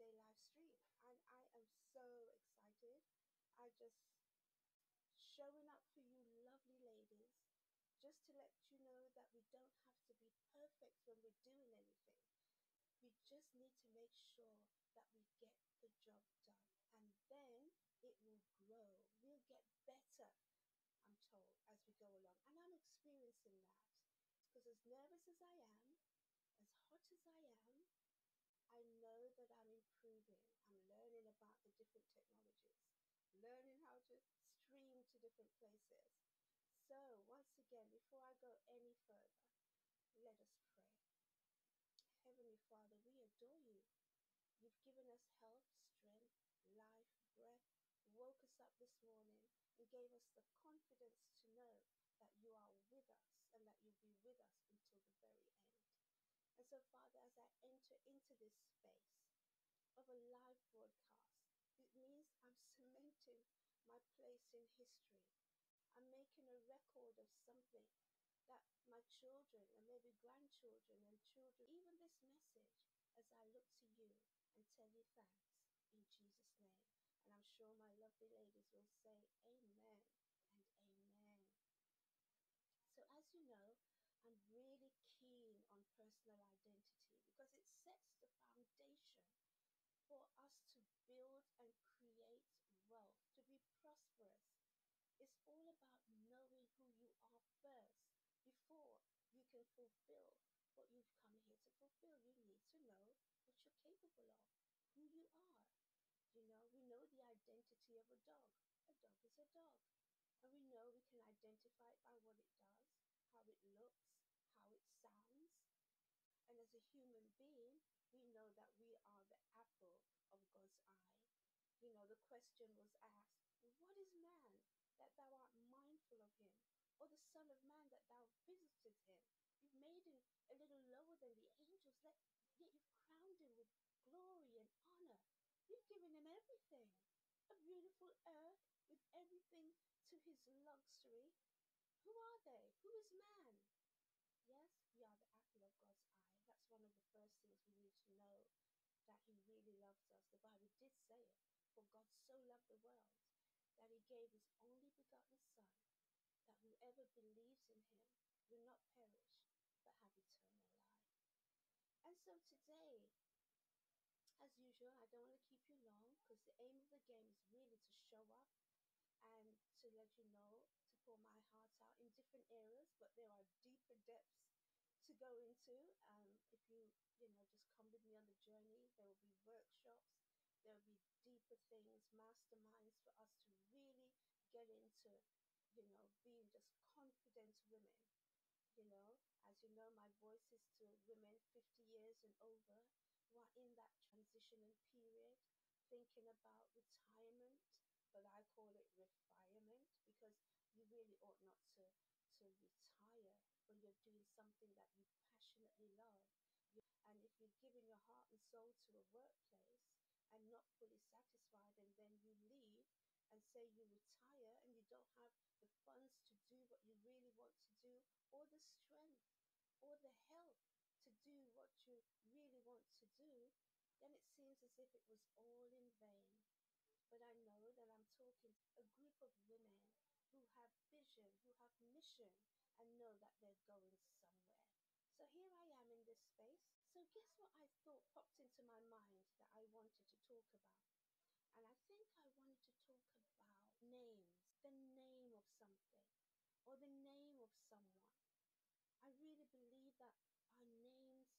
day live stream and I am so excited. I just showing up for you lovely ladies just to let you know that we don't have to be perfect when we're doing anything. We just need to make sure that we get the job done and then it will grow. We'll get better, I'm told, as we go along. And I'm experiencing that because as nervous as I am, different technologies, learning how to stream to different places. So, once again, before I go any further, let us pray. Heavenly Father, we adore you. You've given us health, strength, life, breath, woke us up this morning, and gave us the confidence to know that you are with us and that you'll be with us until the very end. And so, Father, as I enter into this space of a live broadcast, my place in history. I'm making a record of something that my children and maybe grandchildren and children, even this message, as I look to you and tell you thanks in Jesus' name. And I'm sure my lovely ladies will say amen and amen. So, as you know, I'm really keen on personal identity because it sets the foundation for us to build and create wealth, to be prosperous. It's all about knowing who you are first before you can fulfill what you've come here to fulfill. You need to know what you're capable of, who you are. You know, we know the identity of a dog. A dog is a dog. And we know we can identify it by what it does how it looks, how it sounds. And as a human being, we know that we are the apple of God's eye. You know, the question was asked, What is man that thou art mindful of him? Or the Son of Man that thou visitest him? You've made him a little lower than the angels, yet you've crowned him with glory and honor. You've given him everything a beautiful earth with everything to his luxury, who are they? Who is man? Yes, we are the apple of God's eye. That's one of the first things we need to know that He really loves us. The Bible did say it. For God so loved the world that He gave His only begotten Son, that whoever believes in Him will not perish but have eternal life. And so today, as usual, I don't want to keep you long because the aim of the game is really to show up and to let you know to pour my heart out in different areas, but there are deeper depths to go into. Um, if you you know just come with me on the journey, there will be workshops, there will be deeper things, masterminds for us to really get into, you know, being just confident women. You know, as you know, my voice is to women 50 years and over who are in that transitioning period, thinking about retirement, but I call it refinement because you really ought not to, to retire when you're doing something that you passionately love. And if you're giving your heart and soul to a workplace and not fully satisfied, and then you leave and say you retire and you don't have the funds to do what you really want to do, or the strength, or the health to do what you really want to do, then it seems as if it was all in vain but I know that I'm talking a group of women who have vision, who have mission, and know that they're going somewhere. So here I am in this space. So guess what I thought popped into my mind that I wanted to talk about? And I think I wanted to talk about names, the name of something, or the name of someone. I really believe that our names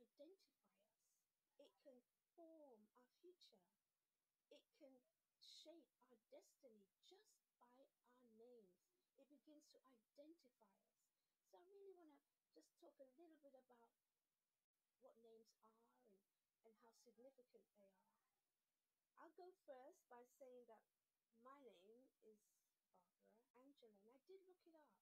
identify us. It can form our future it can shape our destiny just by our names. It begins to identify us. So I really want to just talk a little bit about what names are and, and how significant they are. I'll go first by saying that my name is Barbara Angela, and I did look it up.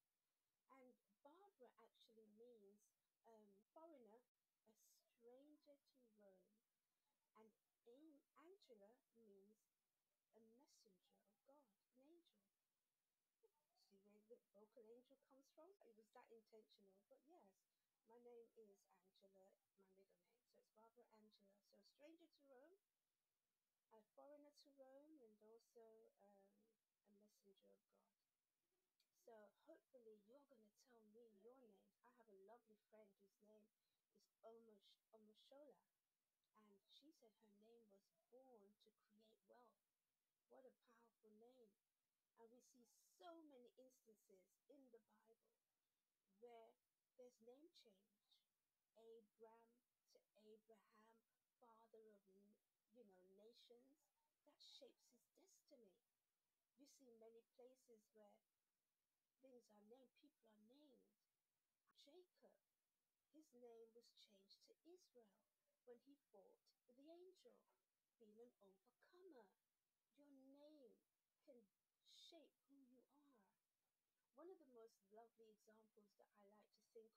And Barbara actually means um, foreigner, a stranger to Rome, and Angela means a messenger of God, an angel. See where the vocal angel comes from? It was that intentional, but yes, my name is Angela, my middle name. So it's Barbara Angela. So a stranger to Rome, a foreigner to Rome, and also um, messenger of God. So hopefully you're going to tell me your name. I have a lovely friend whose name is Omosh- Omoshola, and she said her name was born to create wealth. What a powerful name. And we see so many instances in the Bible where there's name change. Abraham, father of you know nations, that shapes his destiny. You see many places where things are named, people are named. Jacob, his name was changed to Israel when he fought with the angel, being an overcomer. Your name can shape who you are. One of the most lovely examples that I like to think of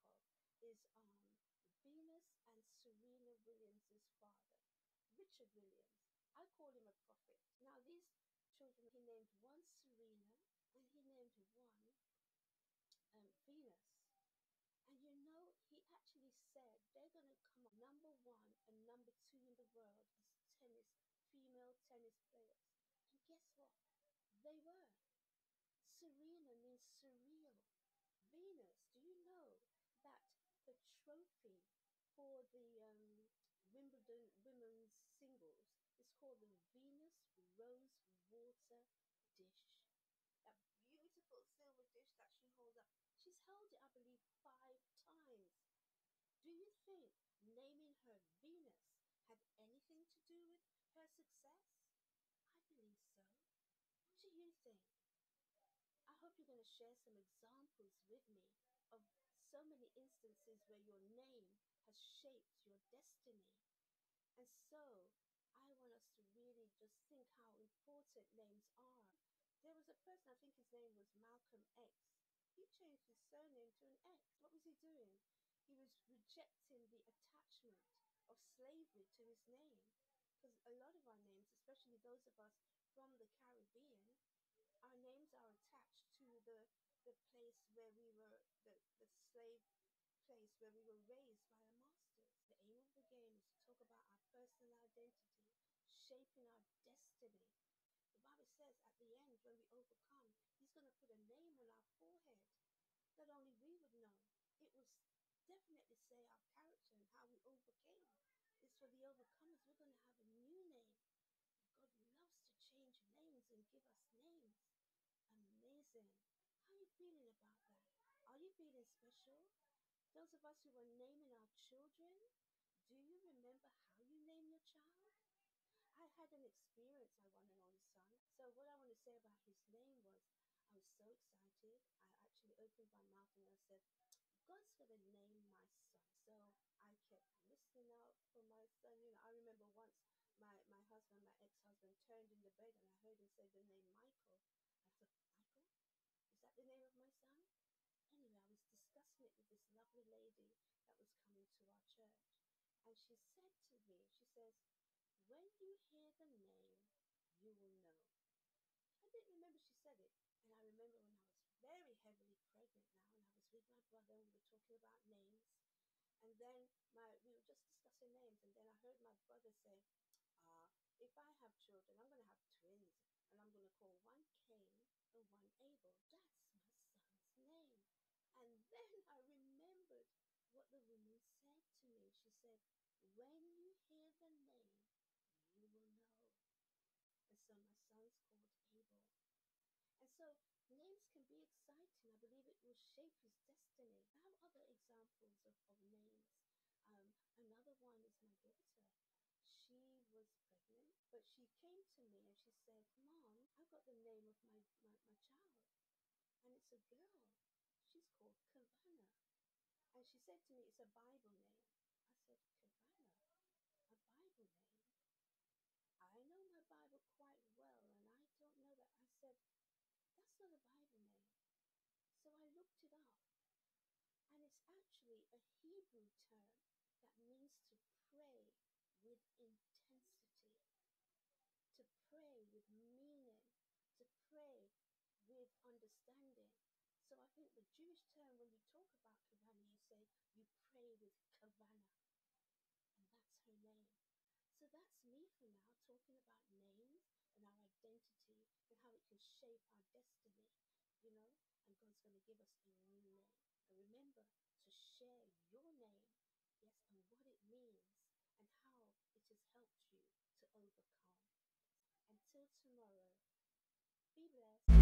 is um, Venus and Serena Williams' father, Richard Williams. I call him a prophet. Now, these children, he named one Serena and he named one um, Venus. And you know, he actually said they're going to come number one and number two in the world as tennis, female tennis players. And guess what? They were. Serena means surreal. Venus, do you know that the trophy the um, Wimbledon women's singles is called the Venus Rose Water Dish? That beautiful silver dish that she holds up. She's held it, I believe, five times. Do you think naming her Venus had anything to do with her success? I believe so. What do you think? I hope you're going to share some examples with me of so many instances where your name has shaped your destiny. And so I want us to really just think how important names are. There was a person, I think his name was Malcolm X. He changed his surname to an X. What was he doing? He was rejecting the attachment of slavery to his name. Because a lot of our names, especially those of us from the Caribbean, our names are attached to the the place where we were the, the slave place where we were raised by our masters. The aim of the game is to talk about our personal identity, shaping our destiny. The Bible says at the end, when we overcome, He's going to put a name on our forehead that only we would know. It will definitely say our character and how we overcame. It's for the overcomers. We're going to have a new name. God loves to change names and give us names. Amazing. How are you feeling about that? Are you feeling special? Those of us who are naming our children, do you remember had an experience. I want an son. So what I want to say about his name was, I was so excited. I actually opened my mouth and I said, God's gonna name my son. So I kept listening out for my son. You know, I remember once my my husband, my ex-husband, turned in the bed and I heard him say the name Michael. I thought, Michael, is that the name of my son? Anyway, I was discussing it with this lovely lady that was coming to our church. And she said to me, she says, when you hear the name, you will know. I didn't remember she said it. And I remember when I was very heavily pregnant now, and I was with my brother, and we were talking about names. And then my we were just discussing names, and then I heard my brother say, "Ah, uh, if I have children, I'm going to have twins, and I'm going to call one Cain and one Abel. That's my son's name. And then I remembered what the woman said to me. She said, When you hear the name, you will know. And so my son's called Abel. And so names can be exciting. I believe it will shape his destiny. I have other examples of, of names. Um, another one is my daughter she was pregnant, but she came to me and she said, Mom, I've got the name of my, my, my child, and it's a girl. She's called Kavana. And she said to me, It's a Bible name. I said, Kavana, a Bible name? I know my Bible quite well, and I don't know that. I said, That's not a Bible name. So I looked it up, it's actually a Hebrew term that means to pray with intensity, to pray with meaning, to pray with understanding. So I think the Jewish term, when you talk about Kavana, you say you pray with Kavana, and that's her name. So that's me for now, talking about names, and our identity and how it can shape our destiny, you know, and God's going to give us a new name. And remember to share your name, yes, and what it means and how it has helped you to overcome. Until tomorrow, be blessed.